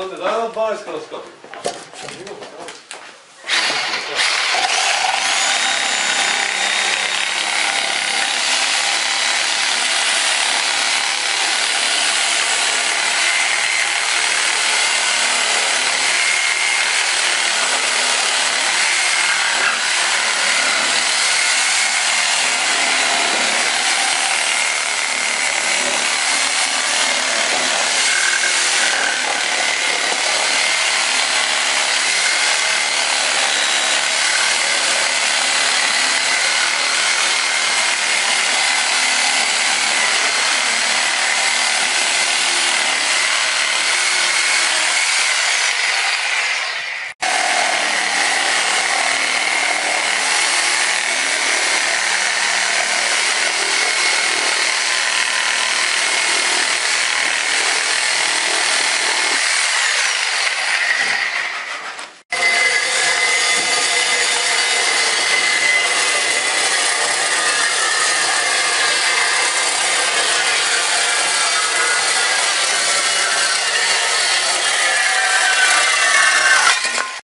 Sonde, daj nam 12 kroska.